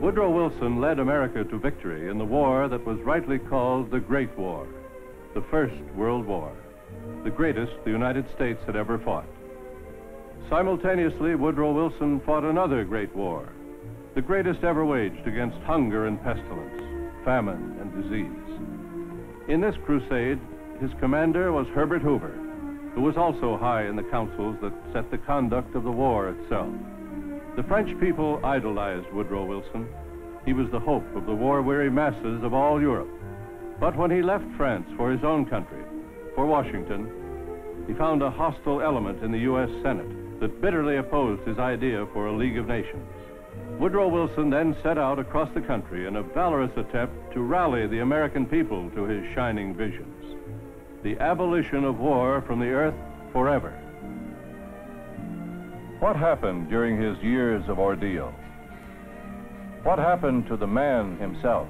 Woodrow Wilson led America to victory in the war that was rightly called the Great War, the First World War, the greatest the United States had ever fought. Simultaneously, Woodrow Wilson fought another great war, the greatest ever waged against hunger and pestilence, famine and disease. In this crusade, his commander was Herbert Hoover, who was also high in the councils that set the conduct of the war itself. The French people idolized Woodrow Wilson. He was the hope of the war-weary masses of all Europe. But when he left France for his own country, for Washington, he found a hostile element in the U.S. Senate that bitterly opposed his idea for a League of Nations. Woodrow Wilson then set out across the country in a valorous attempt to rally the American people to his shining visions. The abolition of war from the earth forever. What happened during his years of ordeal? What happened to the man himself?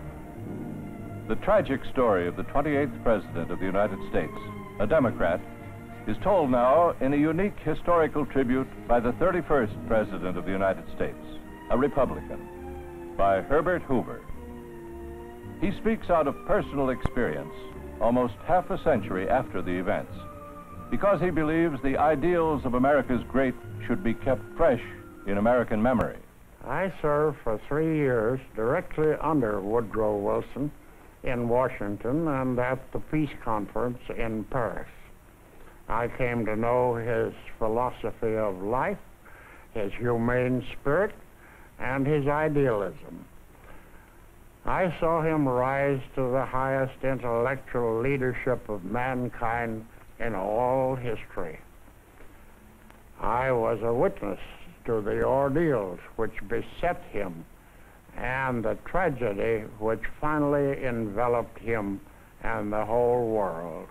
The tragic story of the 28th President of the United States, a Democrat, is told now in a unique historical tribute by the 31st President of the United States, a Republican, by Herbert Hoover. He speaks out of personal experience almost half a century after the events because he believes the ideals of America's great should be kept fresh in American memory. I served for three years directly under Woodrow Wilson in Washington and at the Peace Conference in Paris. I came to know his philosophy of life, his humane spirit, and his idealism. I saw him rise to the highest intellectual leadership of mankind in all history. I was a witness to the ordeals which beset him and the tragedy which finally enveloped him and the whole world.